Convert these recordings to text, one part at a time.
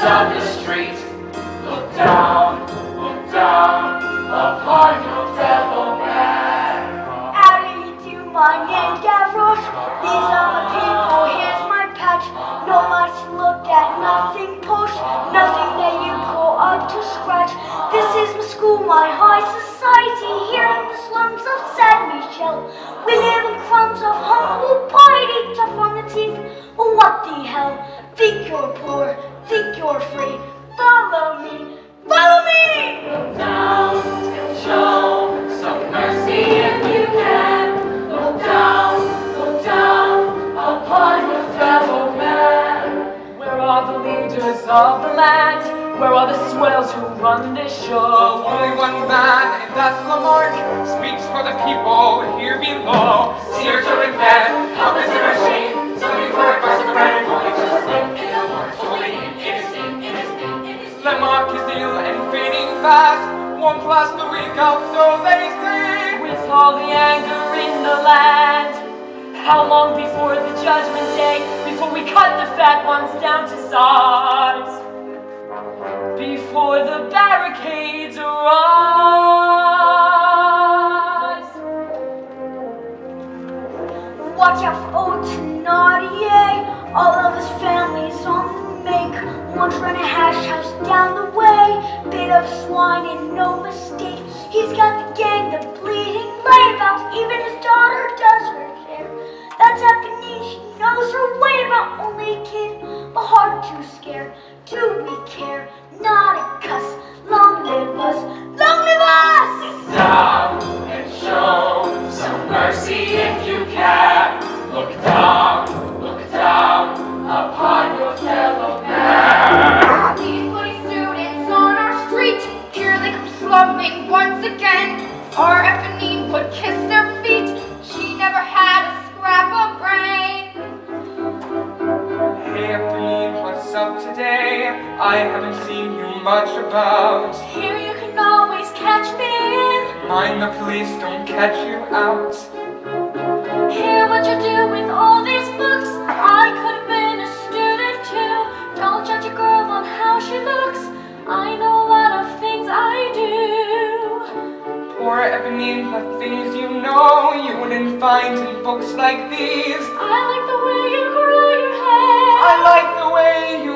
of the street. Look down, look down upon your fellow man. How do? My name's Gavroche. These are my people. Here's my patch. No much look at, nothing push, nothing that you pull up to scratch. This is my school, my high society. Here in the slums of Saint Michel, we live in crumbs of humble piety, tough on the teeth. Oh, what the hell? Think you're poor, you're free. Follow me, follow me. Look down and show some mercy if you can. Oh, look down, look oh, down upon your fellow man. Where are the leaders of the land? Where are the swells who run this show? Only one man, and that's Lamarque, speaks Lamarque is ill and fading fast, won't last a week out, so they say. With all the anger in the land. How long before the judgment day? Before we cut the fat ones down to size? Before the barricades Of swine and no mistake. He's got the gang, the bleeding layabouts. Even his daughter does her share. That's Eponine. She knows her way about only a kid, but hard to scare. Do we care? Not a cuss. Long live us. Long live us! down and show some mercy I haven't seen you much about. Here you can always catch me in. Mind the police don't catch you out. Hear what you do with all these books. I could have been a student too. Don't judge a girl on how she looks. I know a lot of things I do. Poor Eponine, the things you know you wouldn't find in books like these. I like the way you grow your hair. I like the way you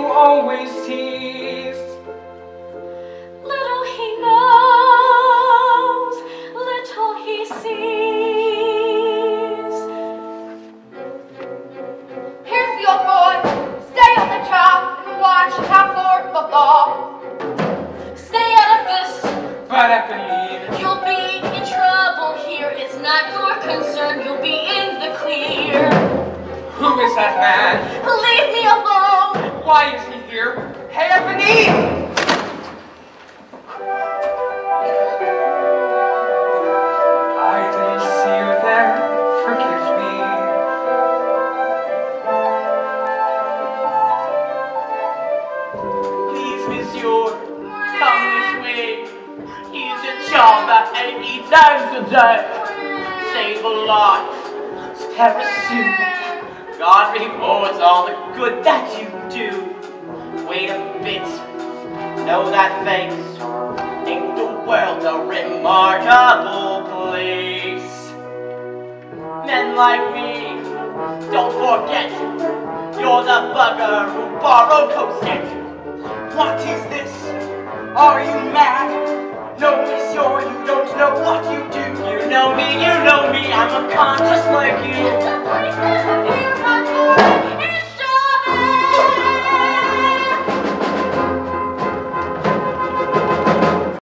But Eponine, You'll be in trouble here. It's not your concern. You'll be in the clear. who is that man? Leave me alone. Why is he here? Hey, Eponine! Times a day. Save a spare a soup. God rewards all the good that you do. Wait a bit, know that face ain't the world a remarkable place. Men like me, don't forget, you're the bugger who borrowed Cosette. What is this? Are you mad? No, monsieur, you don't know what you do. You know me, you know me, I'm a con, just like you.